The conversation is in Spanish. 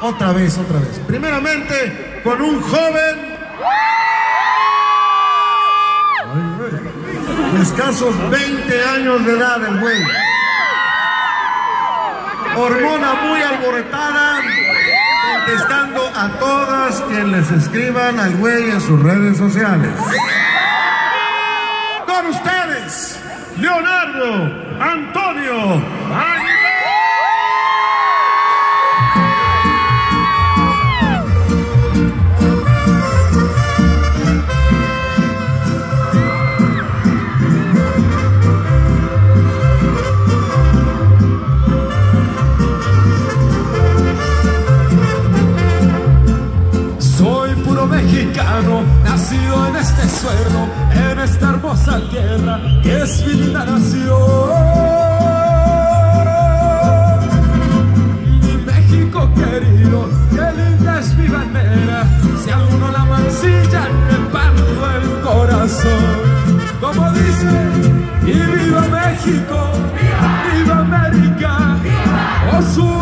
Otra vez, otra vez. Primeramente, con un joven. De escasos 20 años de edad, el güey. Hormona muy alborotada, contestando a todas quienes les escriban al güey en sus redes sociales. Con ustedes, Leonardo Antonio nacido en este suelo, en esta hermosa tierra que es mi linda nación. Mi México querido, qué linda es mi bandera, si alguno la mancilla, me parto el corazón. Como dice, y viva México, viva, América, oh su.